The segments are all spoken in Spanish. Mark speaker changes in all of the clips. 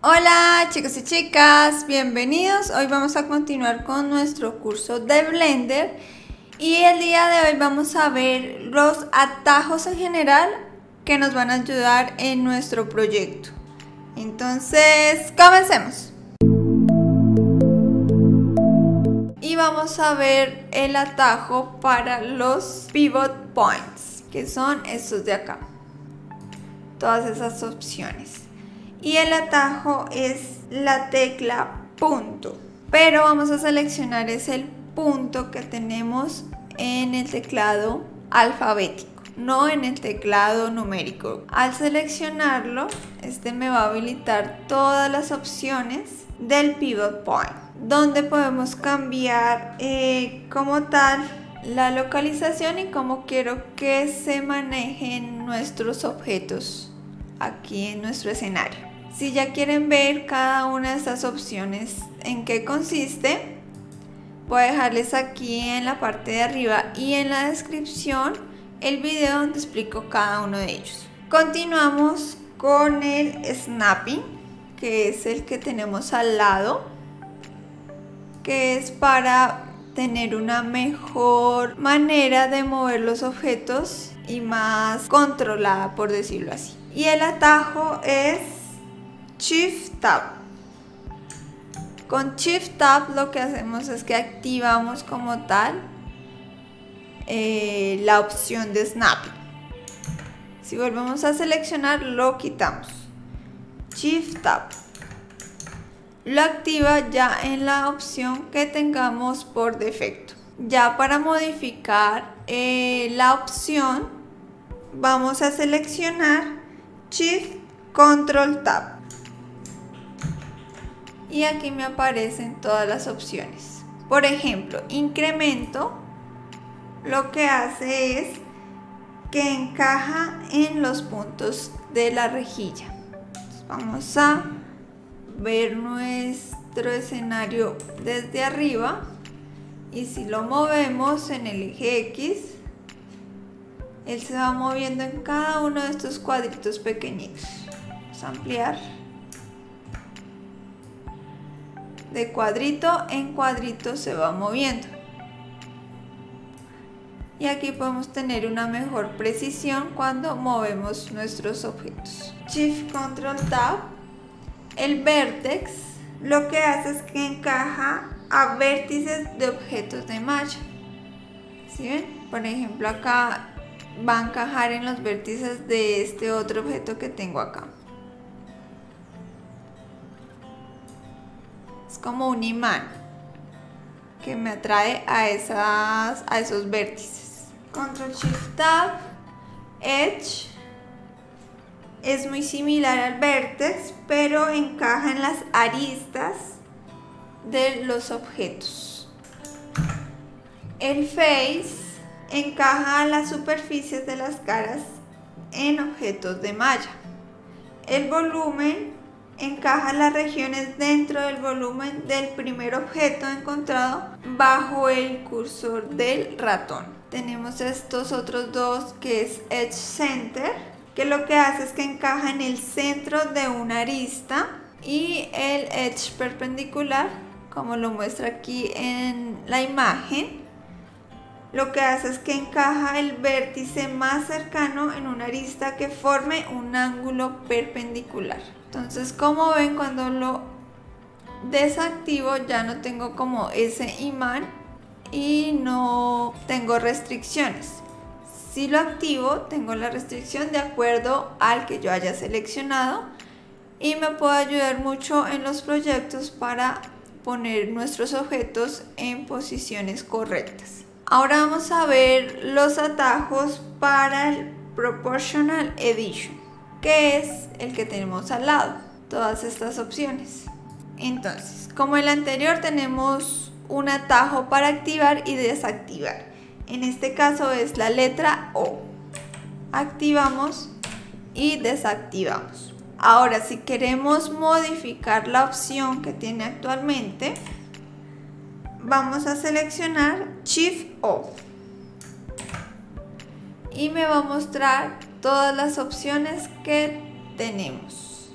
Speaker 1: Hola chicos y chicas, bienvenidos. Hoy vamos a continuar con nuestro curso de Blender y el día de hoy vamos a ver los atajos en general que nos van a ayudar en nuestro proyecto. Entonces, comencemos. Y vamos a ver el atajo para los pivot points, que son estos de acá. Todas esas opciones y el atajo es la tecla punto. Pero vamos a seleccionar es el punto que tenemos en el teclado alfabético, no en el teclado numérico. Al seleccionarlo, este me va a habilitar todas las opciones del pivot point, donde podemos cambiar eh, como tal la localización y cómo quiero que se manejen nuestros objetos aquí en nuestro escenario. Si ya quieren ver cada una de estas opciones en qué consiste, voy a dejarles aquí en la parte de arriba y en la descripción el video donde explico cada uno de ellos. Continuamos con el snapping, que es el que tenemos al lado, que es para tener una mejor manera de mover los objetos y más controlada, por decirlo así. Y el atajo es Shift Tab. Con Shift Tab lo que hacemos es que activamos como tal eh, la opción de Snapping. Si volvemos a seleccionar, lo quitamos. Shift Tab. Lo activa ya en la opción que tengamos por defecto. Ya para modificar eh, la opción, vamos a seleccionar Shift Control Tab y aquí me aparecen todas las opciones. Por ejemplo, incremento lo que hace es que encaja en los puntos de la rejilla. vamos a ver nuestro escenario desde arriba y si lo movemos en el eje X, él se va moviendo en cada uno de estos cuadritos pequeñitos. Vamos a ampliar de cuadrito en cuadrito se va moviendo. Y aquí podemos tener una mejor precisión cuando movemos nuestros objetos. Shift Control Tab. El vertex lo que hace es que encaja a vértices de objetos de malla. ¿Sí ven? Por ejemplo acá va a encajar en los vértices de este otro objeto que tengo acá. Como un imán que me atrae a, esas, a esos vértices. Control Shift Tab, Edge es muy similar al vértex, pero encaja en las aristas de los objetos. El Face encaja las superficies de las caras en objetos de malla. El volumen encaja las regiones dentro del volumen del primer objeto encontrado bajo el cursor del ratón. Tenemos estos otros dos que es Edge Center, que lo que hace es que encaja en el centro de una arista y el Edge perpendicular, como lo muestra aquí en la imagen, lo que hace es que encaja el vértice más cercano en una arista que forme un ángulo perpendicular. Entonces, como ven, cuando lo desactivo ya no tengo como ese imán y no tengo restricciones. Si lo activo, tengo la restricción de acuerdo al que yo haya seleccionado y me puede ayudar mucho en los proyectos para poner nuestros objetos en posiciones correctas. Ahora vamos a ver los atajos para el Proportional Edition, que es el que tenemos al lado, todas estas opciones. Entonces, como el anterior tenemos un atajo para activar y desactivar. En este caso es la letra O. Activamos y desactivamos. Ahora, si queremos modificar la opción que tiene actualmente, vamos a seleccionar Shift O y me va a mostrar todas las opciones que tenemos.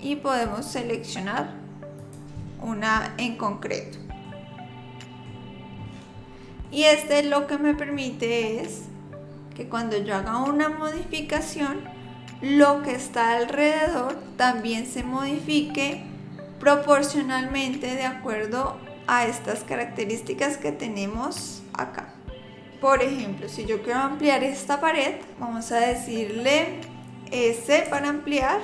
Speaker 1: y podemos seleccionar una en concreto. Y este lo que me permite es que cuando yo haga una modificación, lo que está alrededor también se modifique proporcionalmente de acuerdo a estas características que tenemos acá. Por ejemplo, si yo quiero ampliar esta pared, vamos a decirle S para ampliar.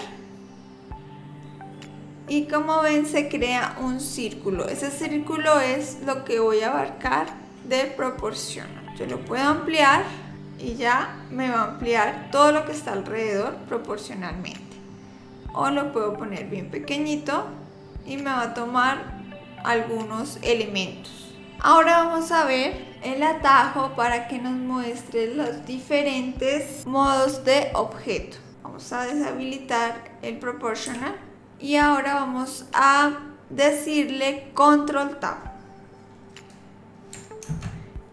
Speaker 1: Y como ven se crea un círculo. Ese círculo es lo que voy a abarcar de proporción. Yo lo puedo ampliar y ya me va a ampliar todo lo que está alrededor proporcionalmente. O lo puedo poner bien pequeñito y me va a tomar algunos elementos. Ahora vamos a ver el atajo para que nos muestre los diferentes modos de objeto. Vamos a deshabilitar el proportional y ahora vamos a decirle control tab.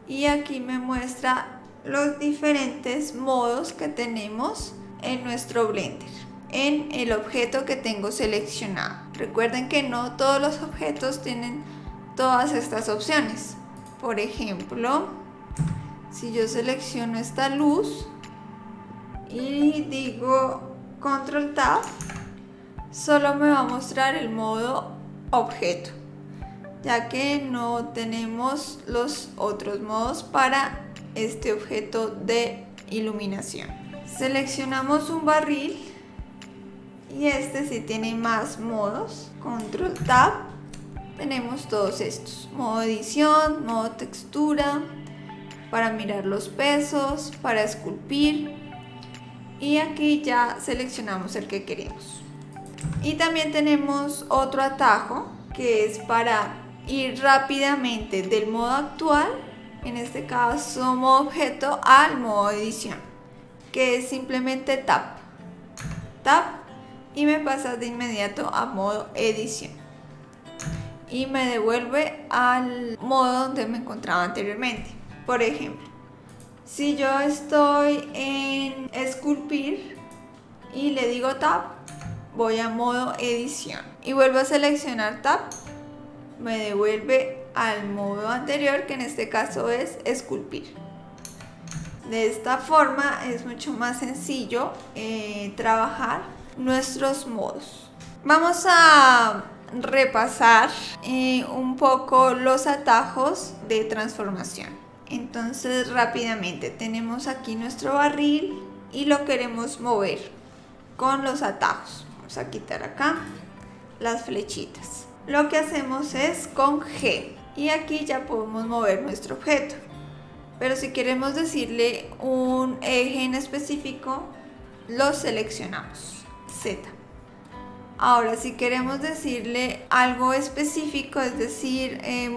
Speaker 1: Y aquí me muestra los diferentes modos que tenemos en nuestro Blender en el objeto que tengo seleccionado. Recuerden que no todos los objetos tienen todas estas opciones. Por ejemplo, si yo selecciono esta luz y digo control tab, solo me va a mostrar el modo objeto, ya que no tenemos los otros modos para este objeto de iluminación. Seleccionamos un barril y este sí tiene más modos. Control Tab. Tenemos todos estos. Modo edición, modo textura, para mirar los pesos, para esculpir. Y aquí ya seleccionamos el que queremos. Y también tenemos otro atajo que es para ir rápidamente del modo actual en este caso modo objeto al modo edición que es simplemente tap tap y me pasa de inmediato a modo edición. Y me devuelve al modo donde me encontraba anteriormente. Por ejemplo si yo estoy en esculpir y le digo tap voy a modo edición. Y vuelvo a seleccionar tap me devuelve al modo anterior que en este caso es esculpir. De esta forma es mucho más sencillo eh, trabajar nuestros modos. Vamos a repasar eh, un poco los atajos de transformación. Entonces rápidamente tenemos aquí nuestro barril y lo queremos mover con los atajos. Vamos a quitar acá las flechitas. Lo que hacemos es con G y aquí ya podemos mover nuestro objeto. Pero si queremos decirle un eje en específico, lo seleccionamos, Z. Ahora, si queremos decirle algo específico, es decir, eh,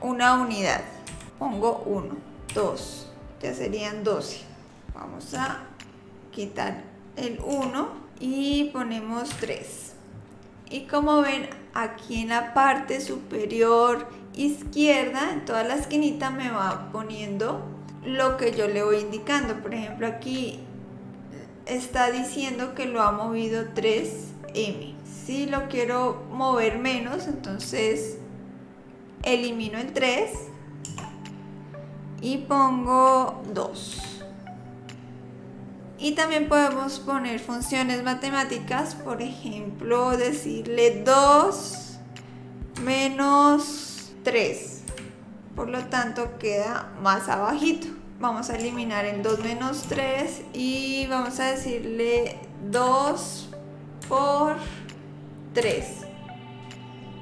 Speaker 1: una unidad, pongo 1, 2, ya serían 12. Vamos a quitar el 1 y ponemos 3. Y como ven, aquí en la parte superior izquierda, en toda la esquinita me va poniendo lo que yo le voy indicando. Por ejemplo, aquí está diciendo que lo ha movido 3M. Si lo quiero mover menos, entonces elimino el 3 y pongo 2. Y también podemos poner funciones matemáticas, por ejemplo, decirle 2 menos 3. Por lo tanto, queda más abajito. Vamos a eliminar el 2 menos 3 y vamos a decirle 2 por 3,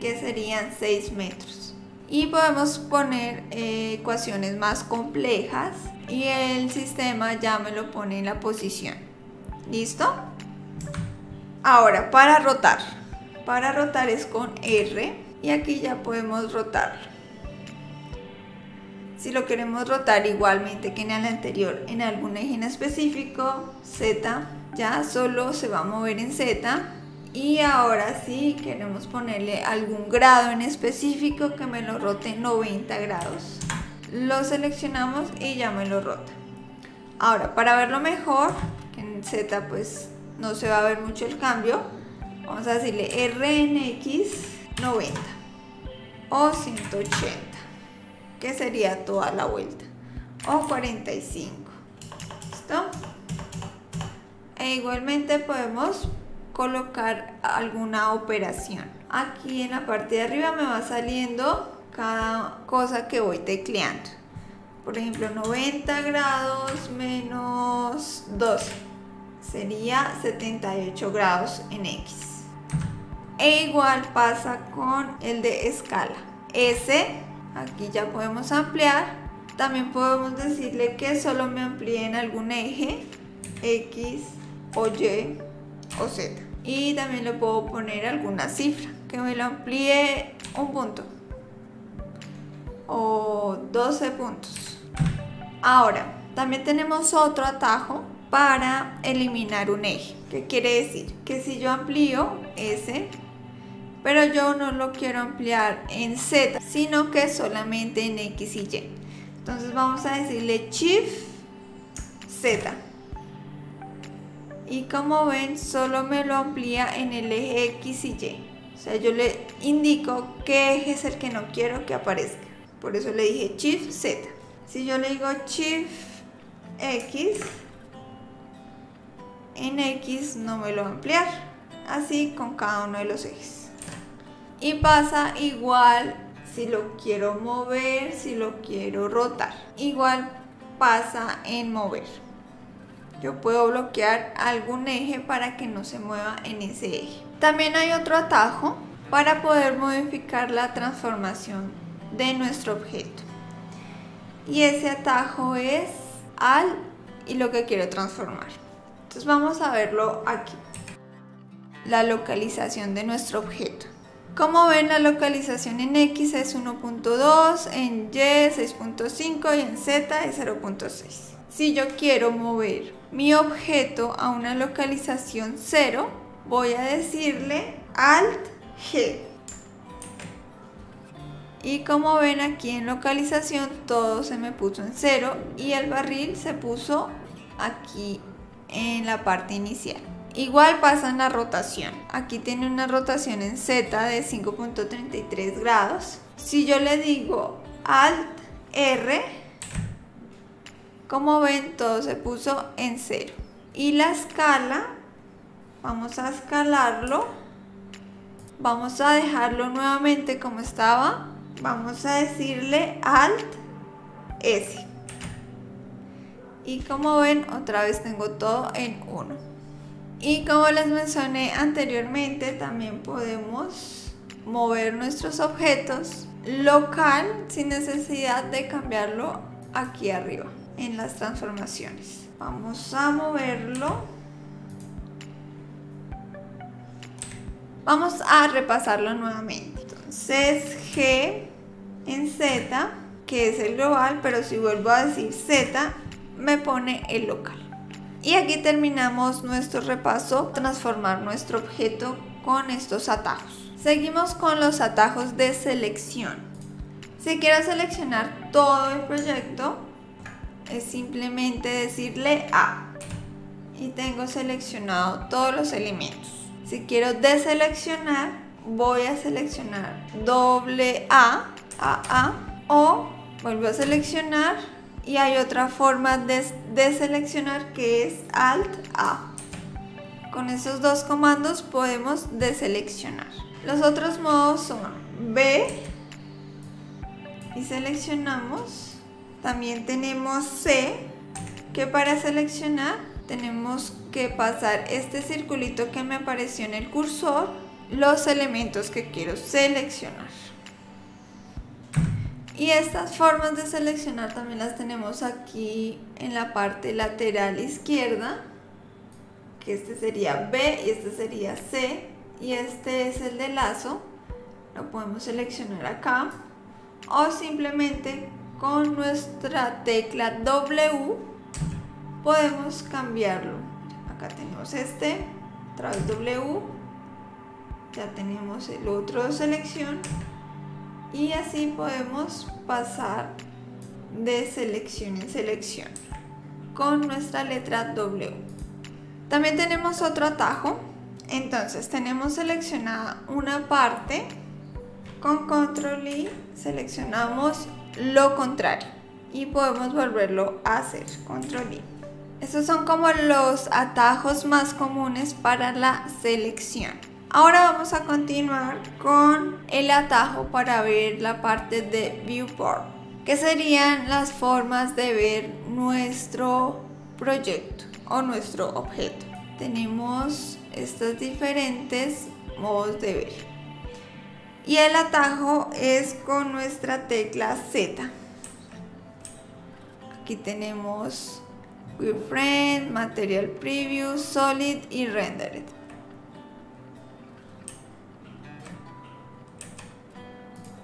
Speaker 1: que serían 6 metros. Y podemos poner eh, ecuaciones más complejas y el sistema ya me lo pone en la posición. ¿Listo? Ahora, para rotar. Para rotar es con R y aquí ya podemos rotar. Si lo queremos rotar igualmente que en el anterior en algún eje en específico, Z, ya solo se va a mover en Z. Y ahora sí queremos ponerle algún grado en específico que me lo rote 90 grados lo seleccionamos y ya me lo rota. Ahora, para verlo mejor, en Z pues no se va a ver mucho el cambio, Vamos a decirle RNX 90 o 180, que sería toda la vuelta, o 45. ¿Listo? E igualmente podemos colocar alguna operación. Aquí en la parte de arriba me va saliendo cada cosa que voy tecleando. Por ejemplo, 90 grados menos 12 sería 78 grados en X. E igual pasa con el de escala. S, aquí ya podemos ampliar. También podemos decirle que solo me amplíe en algún eje, X o Y o Z. Y también le puedo poner alguna cifra, que me lo amplíe un punto o 12 puntos. Ahora, también tenemos otro atajo para eliminar un eje. ¿Qué quiere decir? Que si yo amplío S pero yo no lo quiero ampliar en Z, sino que solamente en X y Y. Entonces vamos a decirle Shift Z. Y como ven, solo me lo amplía en el eje X y Y. O sea, yo le indico qué eje es el que no quiero que aparezca. Por eso le dije Shift Z. Si yo le digo Shift X, en X no me lo va a ampliar. Así con cada uno de los ejes. Y pasa igual si lo quiero mover, si lo quiero rotar. Igual pasa en mover. Yo puedo bloquear algún eje para que no se mueva en ese eje. También hay otro atajo para poder modificar la transformación de nuestro objeto. Y ese atajo es al y lo que quiero transformar. Entonces vamos a verlo aquí. La localización de nuestro objeto. Como ven, la localización en X es 1.2, en Y 6.5 y en Z es 0.6. Si yo quiero mover mi objeto a una localización 0, voy a decirle Alt G. Y como ven aquí en localización todo se me puso en 0 y el barril se puso aquí en la parte inicial. Igual pasa en la rotación. Aquí tiene una rotación en Z de 5.33 grados. Si yo le digo Alt R, como ven todo se puso en 0. Y la escala, vamos a escalarlo. Vamos a dejarlo nuevamente como estaba. Vamos a decirle Alt S. Y como ven, otra vez tengo todo en 1. Y como les mencioné anteriormente, también podemos mover nuestros objetos local sin necesidad de cambiarlo aquí arriba en las transformaciones. Vamos a moverlo. Vamos a repasarlo nuevamente. Entonces G en Z, que es el global, pero si vuelvo a decir Z, me pone el local. Y aquí terminamos nuestro repaso, transformar nuestro objeto con estos atajos. Seguimos con los atajos de selección. Si quiero seleccionar todo el proyecto, es simplemente decirle A. Y tengo seleccionado todos los elementos. Si quiero deseleccionar, voy a seleccionar doble A, A, A, o vuelvo a seleccionar y hay otra forma de, seleccionar que es Alt A. Con esos dos comandos podemos deseleccionar. Los otros modos son B y seleccionamos. También tenemos C que para seleccionar tenemos que pasar este circulito que me apareció en el cursor los elementos que quiero seleccionar. Y estas formas de seleccionar también las tenemos aquí en la parte lateral izquierda, que este sería B y este sería C, y este es el de lazo, lo podemos seleccionar acá, o simplemente con nuestra tecla W podemos cambiarlo. Acá tenemos este, vez W, ya tenemos el otro de selección y así podemos pasar de selección en selección con nuestra letra W. También tenemos otro atajo, Entonces tenemos seleccionada una parte, con control I seleccionamos lo contrario y podemos volverlo a hacer, control I. Estos son como los atajos más comunes para la selección. Ahora vamos a continuar con el atajo para ver la parte de viewport, que serían las formas de ver nuestro proyecto o nuestro objeto. Tenemos estos diferentes modos de ver. Y el atajo es con nuestra tecla Z. Aquí tenemos Wireframe, Material Preview, Solid y Rendered.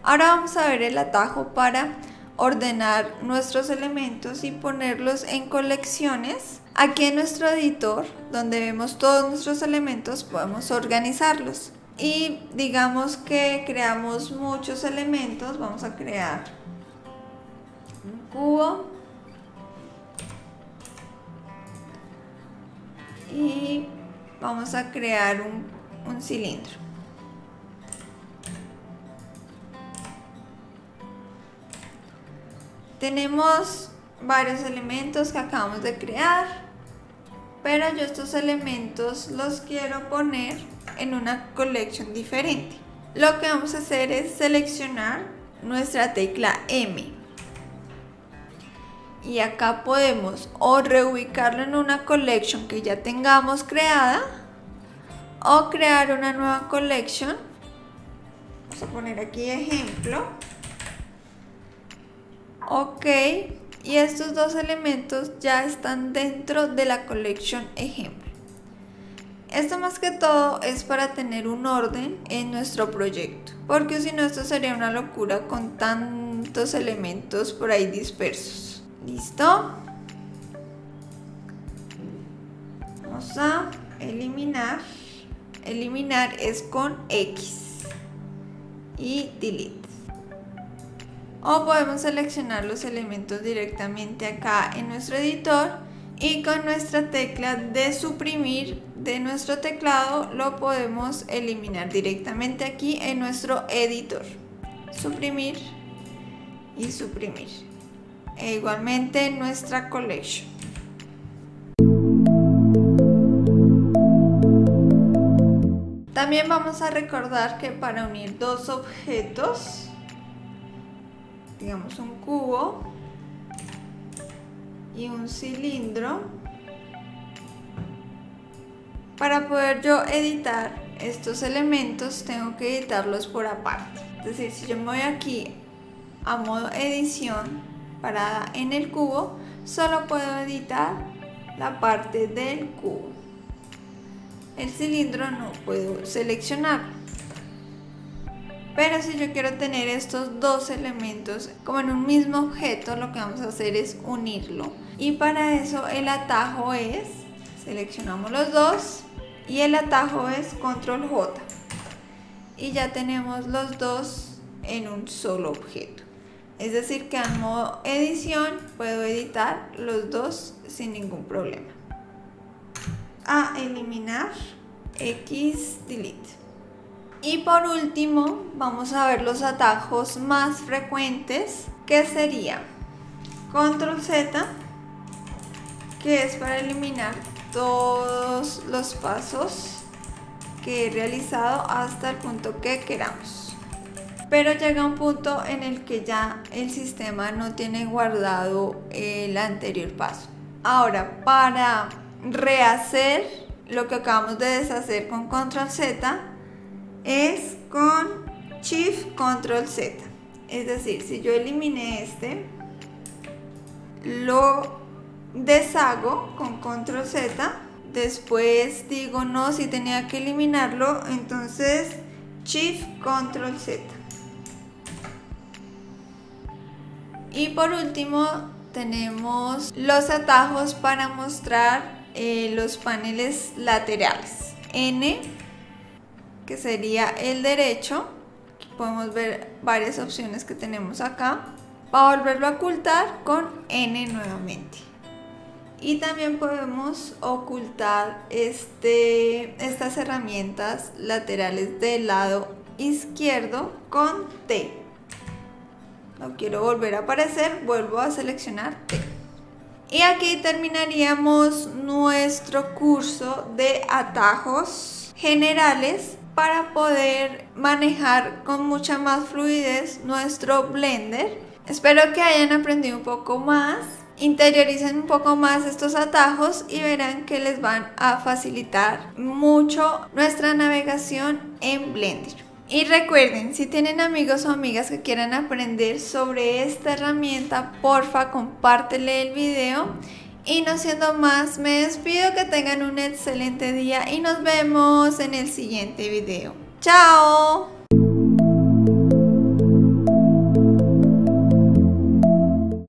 Speaker 1: Ahora vamos a ver el atajo para ordenar nuestros elementos y ponerlos en colecciones. Aquí en nuestro editor, donde vemos todos nuestros elementos, podemos organizarlos. Y digamos que creamos muchos elementos, vamos a crear un cubo y vamos a crear un, cilindro. Tenemos varios elementos que acabamos de crear, pero yo estos elementos los quiero poner en una colección diferente. Lo que vamos a hacer es seleccionar nuestra tecla M. Y acá podemos o reubicarlo en una collection que ya tengamos creada o crear una nueva collection vamos a poner aquí ejemplo ok y estos dos elementos ya están dentro de la collection ejemplo esto más que todo es para tener un orden en nuestro proyecto porque si no esto sería una locura con tantos elementos por ahí dispersos Listo. Vamos a eliminar. Eliminar es con X y delete. O podemos seleccionar los elementos directamente acá en nuestro editor y con nuestra tecla de suprimir de nuestro teclado lo podemos eliminar directamente aquí en nuestro editor. Suprimir y suprimir e igualmente nuestra collection. También vamos a recordar que para unir dos objetos, digamos un cubo y un cilindro, para poder yo editar estos elementos tengo que editarlos por aparte. Es decir, si yo me voy aquí a modo edición, parada en el cubo, solo puedo editar la parte del cubo. El cilindro no puedo seleccionar. Pero si yo quiero tener estos dos elementos como en un mismo objeto, lo que vamos a hacer es unirlo. Y para eso el atajo es, seleccionamos los dos y el atajo es control J. Y ya tenemos los dos en un solo objeto. Es decir, que en modo edición puedo editar los dos sin ningún problema. A eliminar X delete. Y por último, vamos a ver los atajos más frecuentes, que sería Control Z, que es para eliminar todos los pasos que he realizado hasta el punto que queramos pero llega un punto en el que ya el sistema no tiene guardado el anterior paso. Ahora, para rehacer lo que acabamos de deshacer con control Z, es con shift control Z. Es decir, si yo eliminé este, lo deshago con control Z, después digo no, si tenía que eliminarlo, entonces shift control Z. Y por último tenemos los atajos para mostrar eh, los paneles laterales. N, que sería el derecho. podemos ver varias opciones que tenemos acá. Para volverlo a ocultar con N nuevamente. y también podemos ocultar este, estas herramientas laterales del lado izquierdo con T. No quiero volver a aparecer, vuelvo a seleccionar T. Y aquí terminaríamos nuestro curso de atajos generales para poder manejar con mucha más fluidez nuestro blender. Espero que hayan aprendido un poco más, interioricen un poco más estos atajos y verán que les van a facilitar mucho nuestra navegación en Blender. Y recuerden, si tienen amigos o amigas que quieran aprender sobre esta herramienta, porfa compártele el video. Y no siendo más, me despido que tengan un excelente día y nos vemos en el siguiente video. ¡Chao!